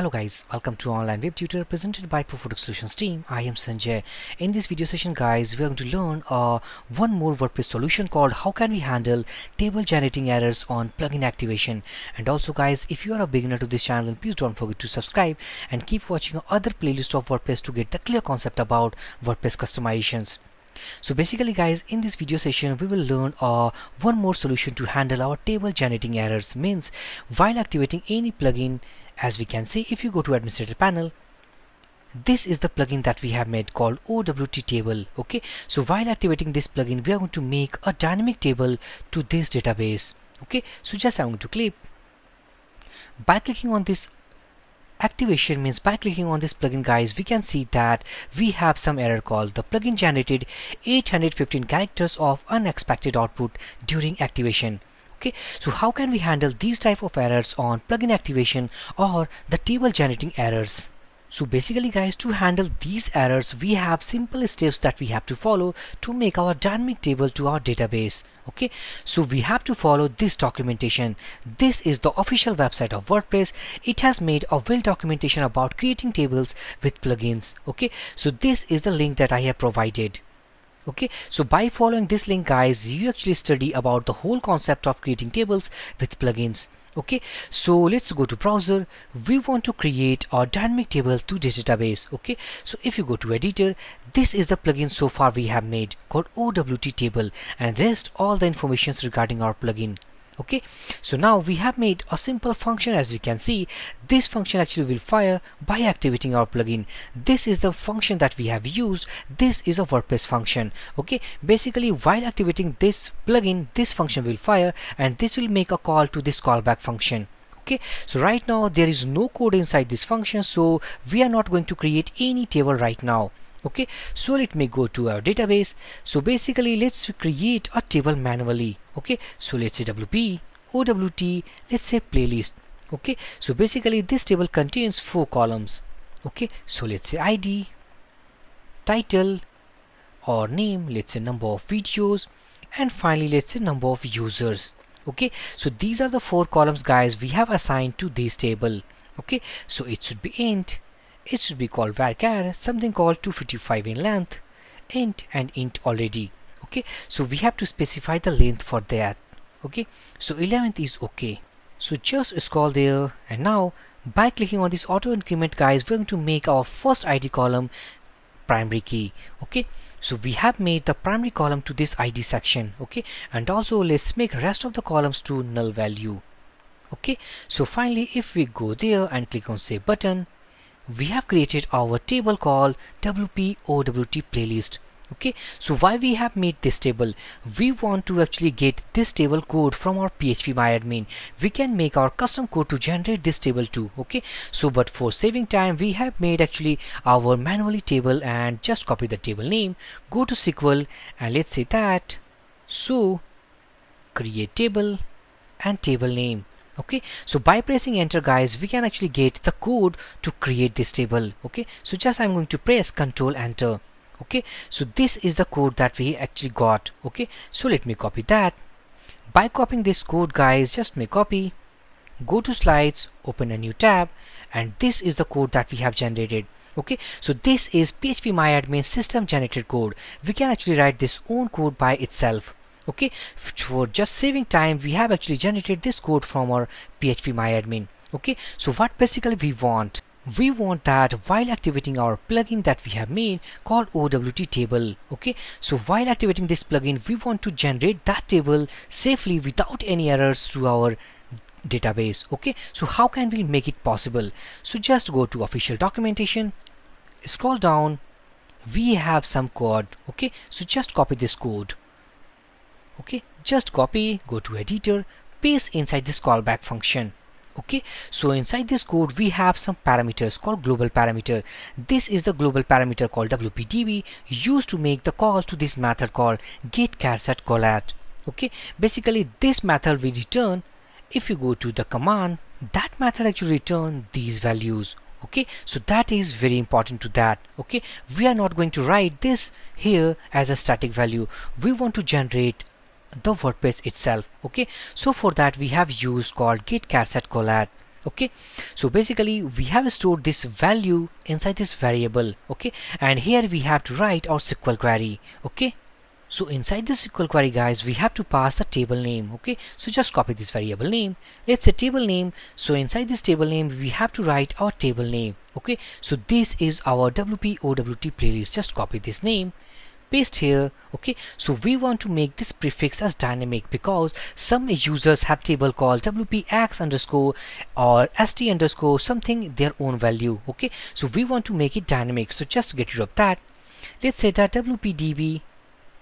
Hello guys, welcome to Online Web Tutor presented by Profotech Solutions team. I am Sanjay. In this video session guys, we are going to learn uh, one more WordPress solution called how can we handle table generating errors on plugin activation. And also guys, if you are a beginner to this channel, please don't forget to subscribe and keep watching other playlist of WordPress to get the clear concept about WordPress customizations. So basically guys in this video session we will learn uh, one more solution to handle our table generating errors means while activating any plugin as we can see if you go to administrator panel this is the plugin that we have made called OWT table okay? So while activating this plugin we are going to make a dynamic table to this database okay? So just I'm going to click. By clicking on this activation means by clicking on this plugin guys we can see that we have some error called the plugin generated 815 characters of unexpected output during activation okay so how can we handle these type of errors on plugin activation or the table generating errors? So basically guys to handle these errors we have simple steps that we have to follow to make our dynamic table to our database. Okay so we have to follow this documentation. This is the official website of WordPress. It has made a well documentation about creating tables with plugins. Okay so this is the link that I have provided okay so by following this link guys you actually study about the whole concept of creating tables with plugins. Okay so let's go to browser. We want to create our dynamic table to database. Okay so if you go to editor this is the plugin so far we have made called OWT table and rest all the informations regarding our plugin okay? So now we have made a simple function as you can see. This function actually will fire by activating our plugin. This is the function that we have used. This is a WordPress function. Okay? Basically while activating this plugin this function will fire and this will make a call to this callback function. Okay? So right now there is no code inside this function so we are not going to create any table right now okay so let me go to our database. So basically let's create a table manually. Okay so let's say wp owt let's say playlist. Okay so basically this table contains four columns. Okay so let's say id title or name let's say number of videos and finally let's say number of users. Okay so these are the four columns guys we have assigned to this table. Okay so it should be int it should be called varchar something called 255 in length int and int already okay? So we have to specify the length for that okay? So 11th is okay. So just scroll there and now by clicking on this auto increment guys we're going to make our first id column primary key okay? So we have made the primary column to this id section okay? And also let's make rest of the columns to null value okay? So finally if we go there and click on save button we have created our table called WPOWT playlist. Okay? So why we have made this table? We want to actually get this table code from our php myadmin we can make our custom code to generate this table too. Okay? So but for saving time we have made actually our manually table and just copy the table name go to sql and let's say that. So create table and table name okay? So by pressing enter guys we can actually get the code to create this table. Okay? So just I'm going to press control enter. Okay? So this is the code that we actually got. Okay? So let me copy that. By copying this code guys just make copy. Go to slides open a new tab and this is the code that we have generated. Okay? So this is php myadmin system generated code. We can actually write this own code by itself okay? For just saving time we have actually generated this code from our php myadmin. Okay? So what basically we want? We want that while activating our plugin that we have made called OWT table. Okay? So while activating this plugin we want to generate that table safely without any errors to our database. Okay? So how can we make it possible? So just go to official documentation scroll down. We have some code. Okay? So just copy this code okay? Just copy go to editor paste inside this callback function. Okay? So inside this code we have some parameters called global parameter. This is the global parameter called wpdb used to make the call to this method called get set collat okay? Basically this method will return if you go to the command that method actually return these values. Okay? So that is very important to that. Okay? We are not going to write this here as a static value. We want to generate the WordPress itself okay? So for that we have used called collat okay? So basically we have stored this value inside this variable okay? And here we have to write our SQL query okay? So inside this SQL query guys we have to pass the table name okay? So just copy this variable name. Let's say table name. So inside this table name we have to write our table name okay? So this is our WP OWT playlist. Just copy this name paste here okay? So we want to make this prefix as dynamic because some users have table called wpx underscore or st underscore something their own value okay? So we want to make it dynamic. So just get rid of that let's say that wpdb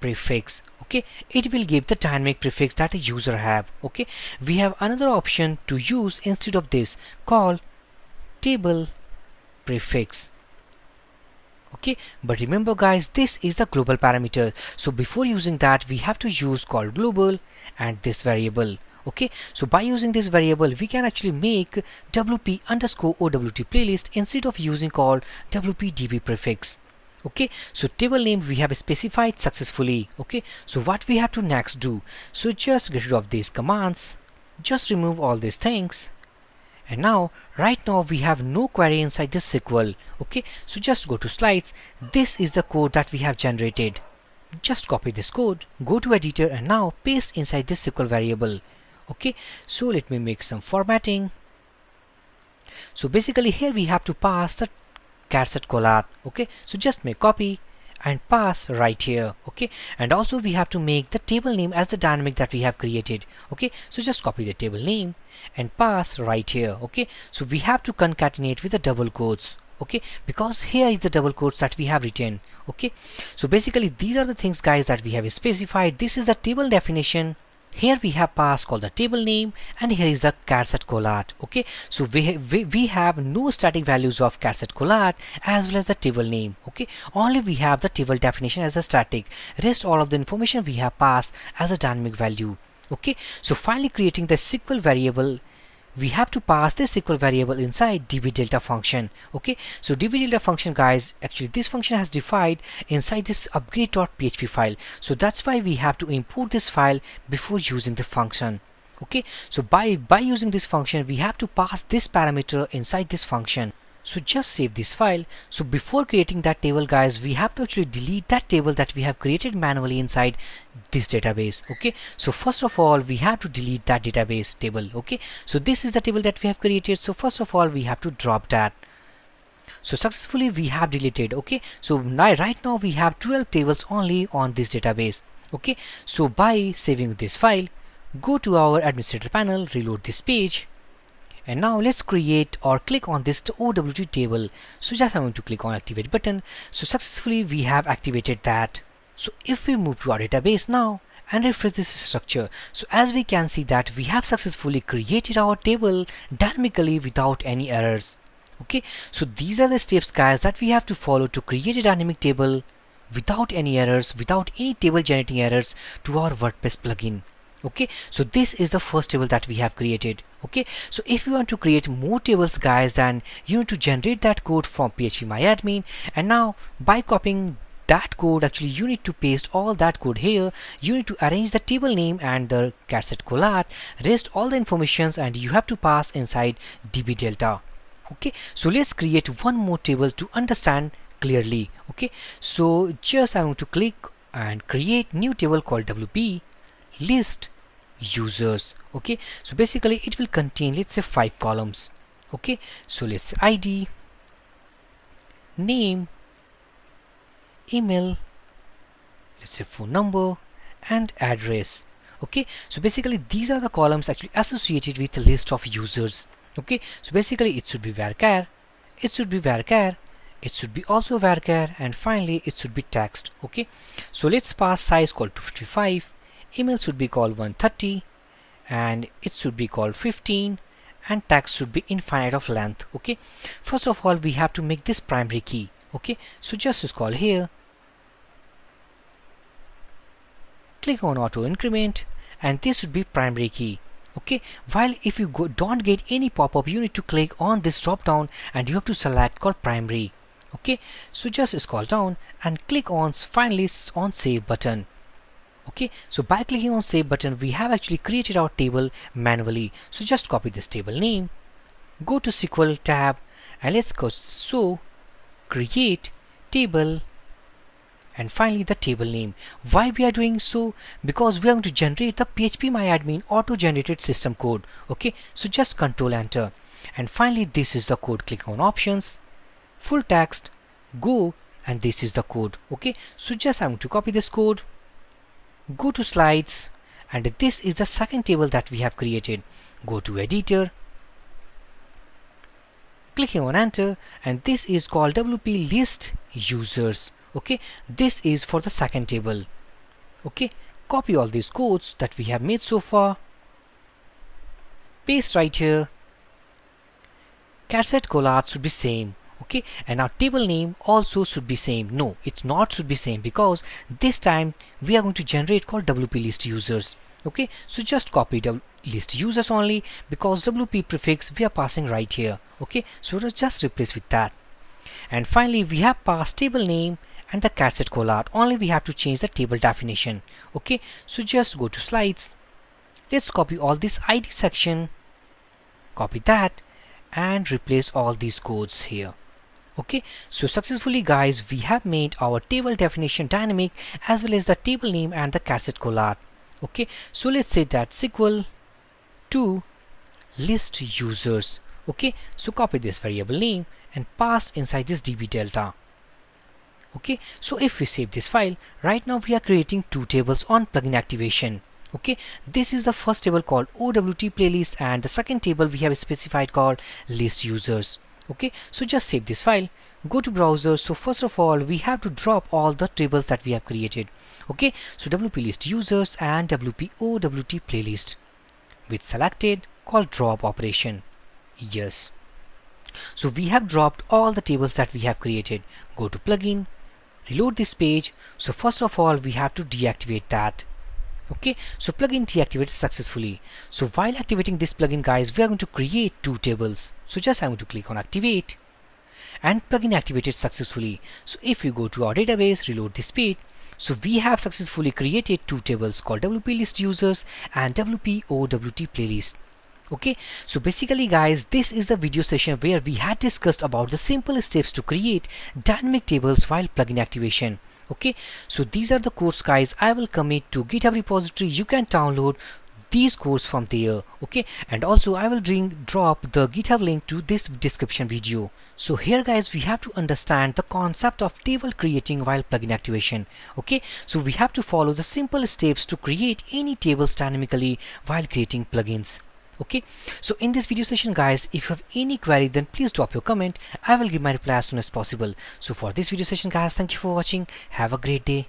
prefix okay? It will give the dynamic prefix that a user have okay? We have another option to use instead of this called table prefix okay but remember guys this is the global parameter. So before using that we have to use called global and this variable. Okay so by using this variable we can actually make wp underscore owt playlist instead of using called wpdb prefix. Okay so table name we have specified successfully. Okay so what we have to next do? So just get rid of these commands. Just remove all these things and now right now we have no query inside this SQL okay? So just go to slides. This is the code that we have generated. Just copy this code go to editor and now paste inside this SQL variable okay? So let me make some formatting. So basically here we have to pass the char set okay? So just make copy and pass right here okay? And also we have to make the table name as the dynamic that we have created okay? So just copy the table name and pass right here okay? So we have to concatenate with the double quotes okay? Because here is the double quotes that we have written okay? So basically these are the things guys that we have specified. This is the table definition here we have pass called the table name and here is the char set collat okay? So we, we we have no static values of char set collat as well as the table name okay? Only we have the table definition as a static. Rest all of the information we have passed as a dynamic value okay? So finally creating the SQL variable we have to pass this SQL variable inside db delta function okay? So db delta function guys actually this function has defined inside this upgrade.php file. So that's why we have to import this file before using the function okay? So by by using this function we have to pass this parameter inside this function so just save this file. So before creating that table guys we have to actually delete that table that we have created manually inside this database okay? So first of all we have to delete that database table okay? So this is the table that we have created. So first of all we have to drop that. So successfully we have deleted okay? So now right now we have 12 tables only on this database okay? So by saving this file go to our administrator panel reload this page and now let's create or click on this OWT table. So just I'm going to click on activate button. So successfully we have activated that. So if we move to our database now and refresh this structure. So as we can see that we have successfully created our table dynamically without any errors. Okay? So these are the steps guys that we have to follow to create a dynamic table without any errors without any table generating errors to our WordPress plugin okay? So this is the first table that we have created. Okay? So if you want to create more tables guys then you need to generate that code from phpMyAdmin and now by copying that code actually you need to paste all that code here. You need to arrange the table name and the char set collat rest all the informations and you have to pass inside db delta. Okay? So let's create one more table to understand clearly. Okay? So just i'm going to click and create new table called wp list users okay? So basically it will contain let's say five columns okay? So let's say id name email let's say phone number and address okay? So basically these are the columns actually associated with the list of users okay? So basically it should be varchar it should be varchar it should be also varchar and finally it should be text okay? So let's pass size called 255 email should be called 130 and it should be called 15 and text should be infinite of length okay? First of all we have to make this primary key okay? So just scroll here. Click on auto increment and this should be primary key okay? While if you go, don't get any pop-up you need to click on this drop down and you have to select called primary okay? So just scroll down and click on finally on save button okay so by clicking on save button we have actually created our table manually. So just copy this table name go to SQL tab and let's go so create table and finally the table name. Why we are doing so? Because we are going to generate the php myadmin auto generated system code. Okay so just control enter. And finally this is the code. Click on options full text go and this is the code. Okay so just i'm going to copy this code go to slides. And this is the second table that we have created. Go to editor. Clicking on enter. And this is called wp list users. Okay? This is for the second table. Okay? Copy all these codes that we have made so far. Paste right here. char set collat should be same okay? And our table name also should be same. No it's not should be same because this time we are going to generate called wp list users. Okay? So just copy the list users only because wp prefix we are passing right here. Okay? So just replace with that. And finally we have passed table name and the char set collat only we have to change the table definition. Okay? So just go to slides. Let's copy all this id section. Copy that and replace all these codes here okay so successfully guys we have made our table definition dynamic as well as the table name and the char set collat. Okay so let's say that SQL to list users. Okay so copy this variable name and pass inside this db delta. Okay so if we save this file right now we are creating two tables on plugin activation. Okay this is the first table called OWT playlist and the second table we have specified called list users okay so just save this file. Go to browser. So first of all we have to drop all the tables that we have created. Okay so WP list users and WP OWT playlist with selected call drop operation. Yes. So we have dropped all the tables that we have created. Go to plugin reload this page. So first of all we have to deactivate that okay? So plugin deactivated successfully. So while activating this plugin guys we are going to create two tables. So just I'm going to click on activate and plugin activated successfully. So if you go to our database reload this page. So we have successfully created two tables called WP list users and WP OWT playlist. Okay? So basically guys this is the video session where we had discussed about the simple steps to create dynamic tables while plugin activation okay? So these are the course guys. I will commit to github repository. You can download these course from there. Okay? And also i will bring drop the github link to this description video. So here guys we have to understand the concept of table creating while plugin activation. Okay? So we have to follow the simple steps to create any tables dynamically while creating plugins okay? So in this video session guys if you have any query then please drop your comment. I will give my reply as soon as possible. So for this video session guys thank you for watching. Have a great day